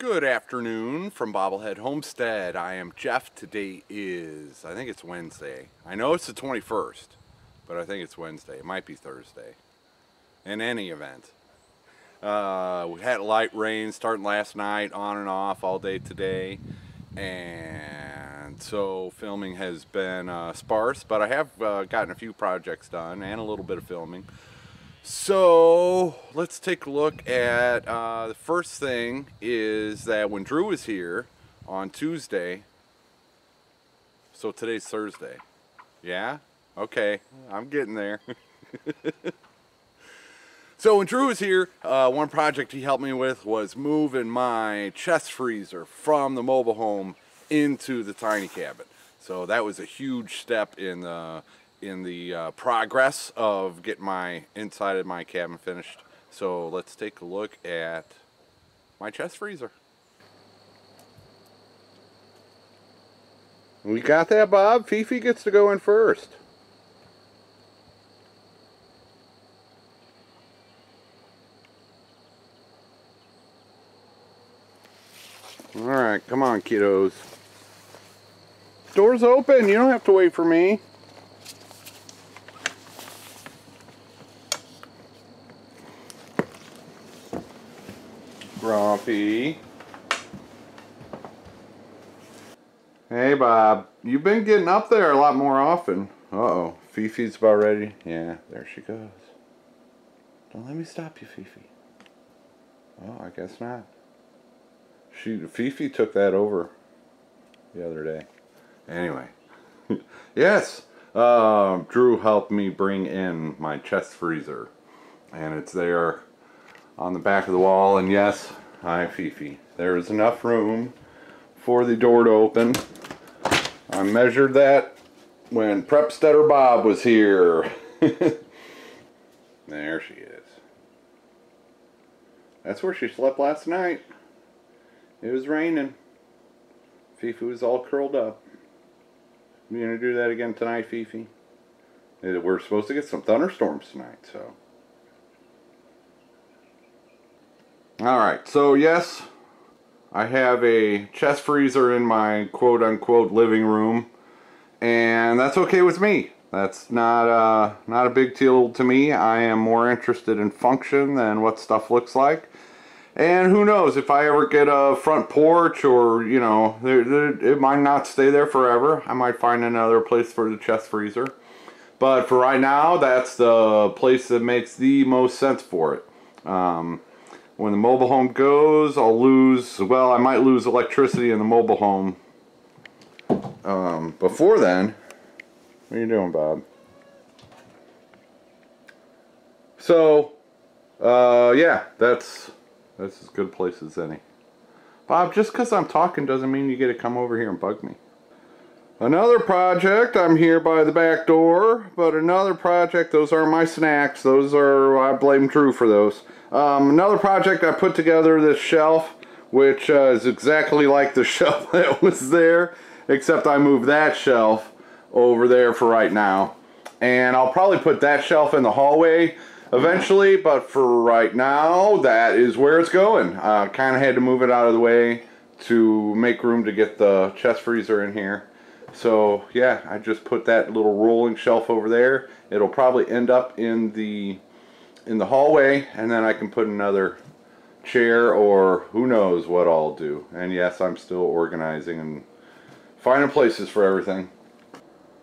Good afternoon from Bobblehead Homestead. I am Jeff. Today is, I think it's Wednesday. I know it's the 21st, but I think it's Wednesday. It might be Thursday. In any event, uh, we had light rain starting last night, on and off all day today. And so filming has been uh, sparse, but I have uh, gotten a few projects done and a little bit of filming. So let's take a look at uh, the first thing is that when Drew was here on Tuesday, so today's Thursday. Yeah? Okay, I'm getting there. so when Drew was here, uh, one project he helped me with was moving my chest freezer from the mobile home into the tiny cabin. So that was a huge step in the in the uh, progress of getting my inside of my cabin finished. So let's take a look at my chest freezer. We got that, Bob. Fifi gets to go in first. Alright, come on, kiddos. Door's open. You don't have to wait for me. Hey, Bob. You've been getting up there a lot more often. Uh-oh. Fifi's about ready. Yeah, there she goes. Don't let me stop you, Fifi. Oh, I guess not. She, Fifi took that over the other day. Anyway. yes. Uh, Drew helped me bring in my chest freezer. And it's there on the back of the wall. And yes, hi Fifi. There is enough room for the door to open. I measured that when Prepstetter Bob was here. there she is. That's where she slept last night. It was raining. Fifi was all curled up. You gonna do that again tonight, Fifi? We're supposed to get some thunderstorms tonight, so. Alright, so yes, I have a chest freezer in my quote-unquote living room, and that's okay with me. That's not, uh, not a big deal to me. I am more interested in function than what stuff looks like. And who knows, if I ever get a front porch or, you know, it might not stay there forever. I might find another place for the chest freezer. But for right now, that's the place that makes the most sense for it. Um, when the mobile home goes, I'll lose, well, I might lose electricity in the mobile home. Um, before then, what are you doing, Bob? So, uh, yeah, that's, that's as good a place as any. Bob, just because I'm talking doesn't mean you get to come over here and bug me. Another project, I'm here by the back door, but another project, those are my snacks. Those are, I blame Drew for those. Um, another project I put together, this shelf, which uh, is exactly like the shelf that was there, except I moved that shelf over there for right now. And I'll probably put that shelf in the hallway eventually, but for right now, that is where it's going. I uh, kind of had to move it out of the way to make room to get the chest freezer in here. So yeah, I just put that little rolling shelf over there. It'll probably end up in the in the hallway and then I can put another chair or who knows what I'll do. And yes, I'm still organizing and finding places for everything.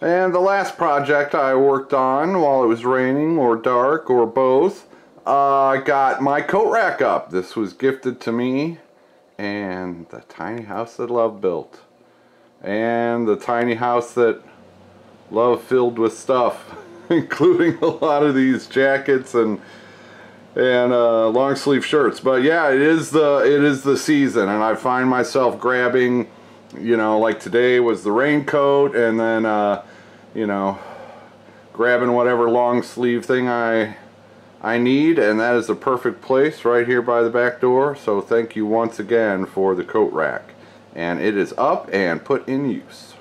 And the last project I worked on while it was raining or dark or both, uh, I got my coat rack up. This was gifted to me and the tiny house that love built. And the tiny house that love filled with stuff. including a lot of these jackets and and uh, long sleeve shirts. But yeah, it is the it is the season, and I find myself grabbing, you know, like today was the raincoat, and then uh, you know, grabbing whatever long sleeve thing I I need, and that is the perfect place right here by the back door. So thank you once again for the coat rack, and it is up and put in use.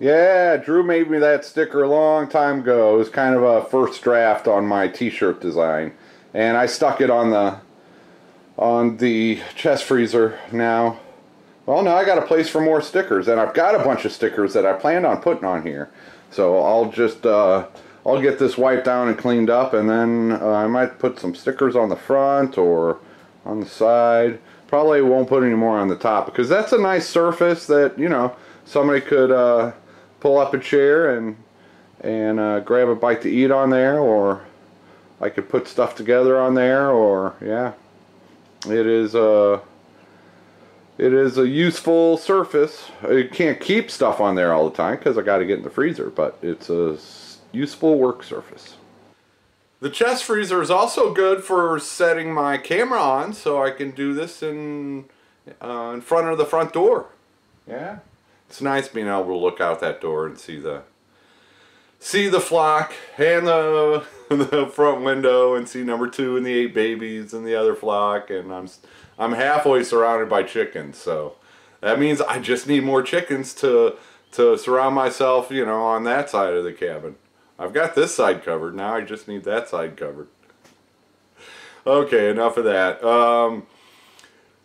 Yeah, Drew made me that sticker a long time ago. It was kind of a first draft on my t-shirt design. And I stuck it on the on the chest freezer now. Well, now I got a place for more stickers, and I've got a bunch of stickers that I planned on putting on here. So I'll just, uh, I'll get this wiped down and cleaned up, and then uh, I might put some stickers on the front or on the side. Probably won't put any more on the top, because that's a nice surface that, you know, somebody could uh, pull up a chair and, and uh, grab a bite to eat on there, or I could put stuff together on there, or, yeah. It is a... Uh, it is a useful surface. You can't keep stuff on there all the time because I got to get in the freezer, but it's a useful work surface. The chest freezer is also good for setting my camera on so I can do this in, uh, in front of the front door. Yeah. It's nice being able to look out that door and see the see the flock and the, the front window and see number two and the eight babies and the other flock and I'm I'm halfway surrounded by chickens so that means I just need more chickens to to surround myself you know on that side of the cabin I've got this side covered now I just need that side covered okay enough of that um,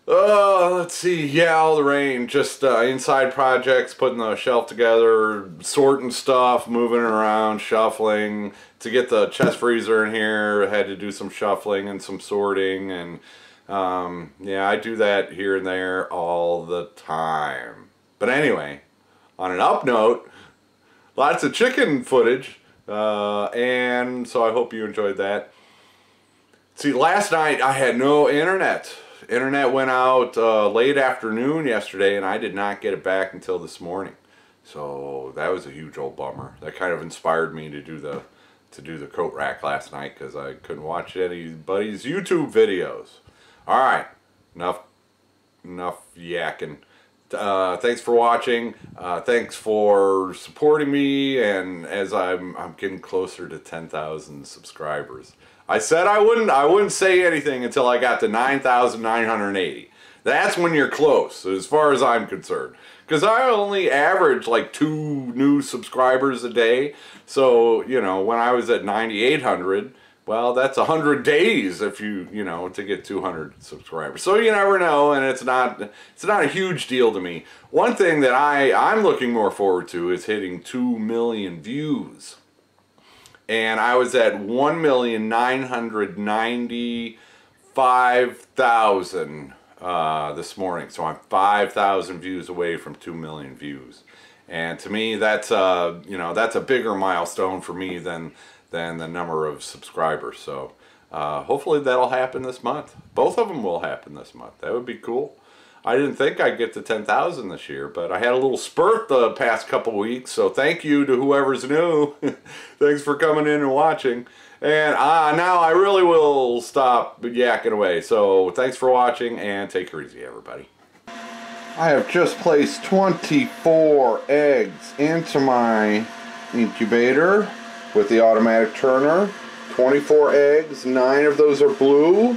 uh, let's see. Yeah, all the rain. Just uh, inside projects, putting the shelf together, sorting stuff, moving around, shuffling. To get the chest freezer in here, I had to do some shuffling and some sorting. And um, yeah, I do that here and there all the time. But anyway, on an up note, lots of chicken footage. Uh, and so I hope you enjoyed that. See, last night I had no internet internet went out uh, late afternoon yesterday and I did not get it back until this morning. So that was a huge old bummer. That kind of inspired me to do the to do the coat rack last night because I couldn't watch anybody's YouTube videos. All right, enough enough yakking. Uh, thanks for watching. Uh, thanks for supporting me, and as I'm I'm getting closer to 10,000 subscribers. I said I wouldn't I wouldn't say anything until I got to 9,980. That's when you're close, as far as I'm concerned. Because I only average like two new subscribers a day. So, you know, when I was at 9,800, well, that's 100 days if you, you know, to get 200 subscribers. So you never know, and it's not, it's not a huge deal to me. One thing that I, I'm looking more forward to is hitting 2 million views and I was at 1,995,000 uh, this morning. So I'm 5,000 views away from 2 million views. And to me, that's a, you know that's a bigger milestone for me than than the number of subscribers. So uh, hopefully that'll happen this month. Both of them will happen this month. That would be cool. I didn't think I'd get to 10,000 this year, but I had a little spurt the past couple weeks, so thank you to whoever's new. Thanks for coming in and watching. And uh, now I really will stop yakking away. So thanks for watching, and take her easy, everybody. I have just placed 24 eggs into my incubator with the automatic turner. 24 eggs, 9 of those are blue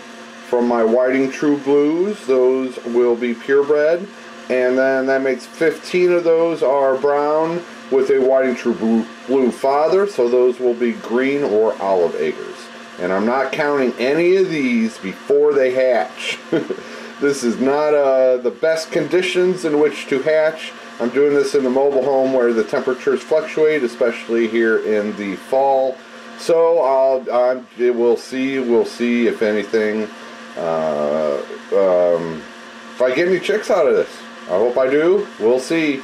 from my Whiting True Blues. Those will be purebred. And then that makes 15 of those are brown with a Whiting True Blue father. So those will be green or olive eggers. And I'm not counting any of these before they hatch. this is not uh, the best conditions in which to hatch. I'm doing this in a mobile home where the temperatures fluctuate, especially here in the fall. So I'll, I'll we'll see. We'll see if anything uh, um, if I get any chicks out of this. I hope I do. We'll see.